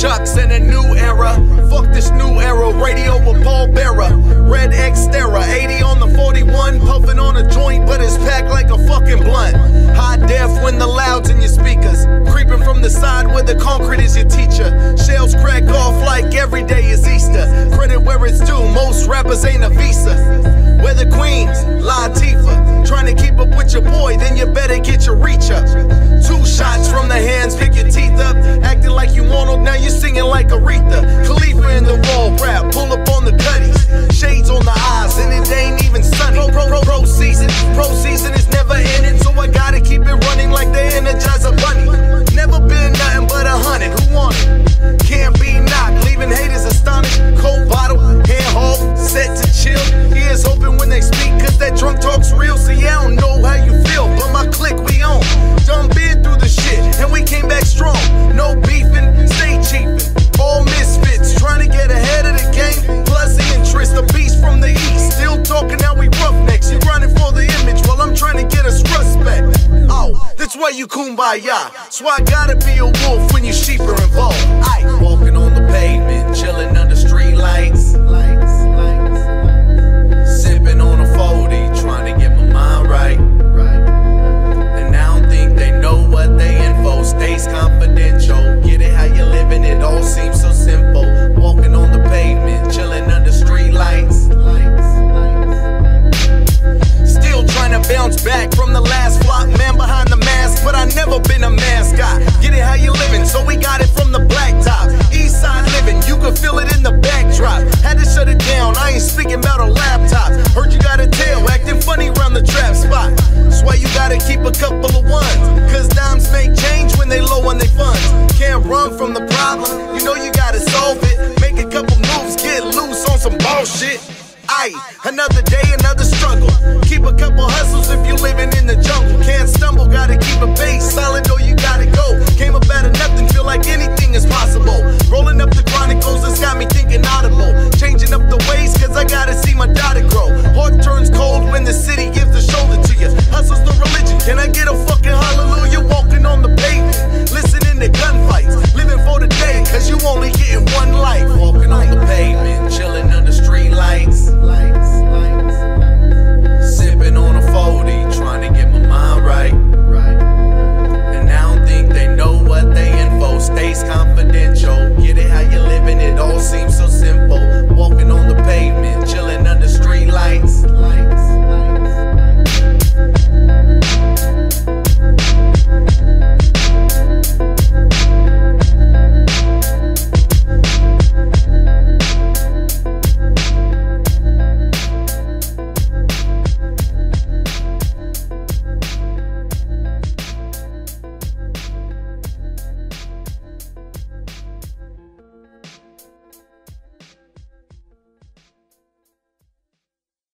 Chucks in a new era. Fuck this new era. Radio with Paul Bearer. Red Xterra. 80 on the 41. Puffing on a joint, but it's packed like a fucking blunt. High def when the louds in your speakers. Creeping from the side where the concrete is your teacher. Shells crack off like every day is Easter. Credit where it's due. Most rappers ain't a visa. Like Aretha. Khalifa in the raw rap, pull up on the cutties. Shades on the eyes, and it ain't even sunny. Pro, pro, pro, pro season, pro season you kumbaya. So I gotta be a wolf when you sheep are involved. Gotta keep a couple of ones. Cause dimes make change when they low on their funds. Can't run from the problem, you know you gotta solve it. Make a couple moves, get loose on some bullshit. Aye, another day, another struggle. Keep a couple